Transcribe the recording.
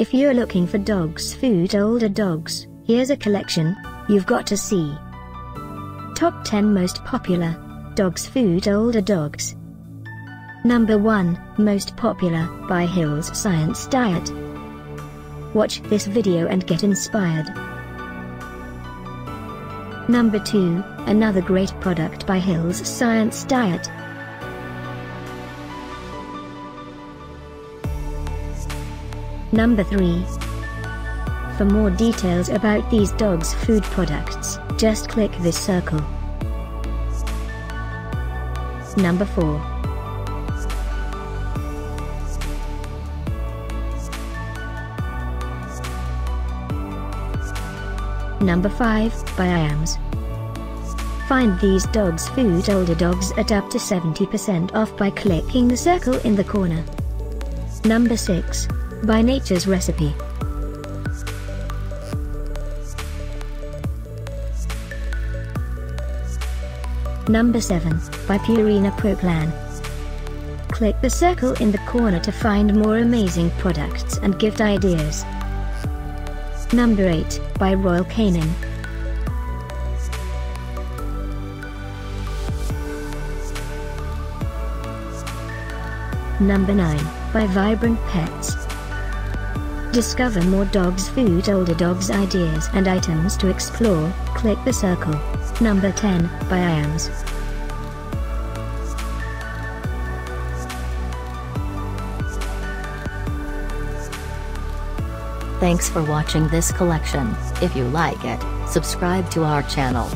If you're looking for dogs food older dogs, here's a collection you've got to see. Top 10 Most Popular Dogs Food Older Dogs Number 1, Most Popular, by Hill's Science Diet. Watch this video and get inspired. Number 2, another great product by Hill's Science Diet. Number 3. For more details about these dogs' food products, just click this circle. Number 4. Number 5, by IAMS. Find these dogs food older dogs at up to 70% off by clicking the circle in the corner. Number 6, by Nature's Recipe. Number 7, by Purina Pro Plan. Click the circle in the corner to find more amazing products and gift ideas. Number 8, by Royal Canin. Number 9, by Vibrant Pets. Discover more dogs food older dogs ideas and items to explore, click the circle. Number 10, by IAMS. Thanks for watching this collection. If you like it, subscribe to our channel.